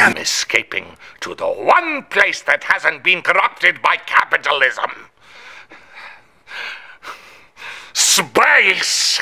am escaping to the one place that hasn't been corrupted by capitalism. Space!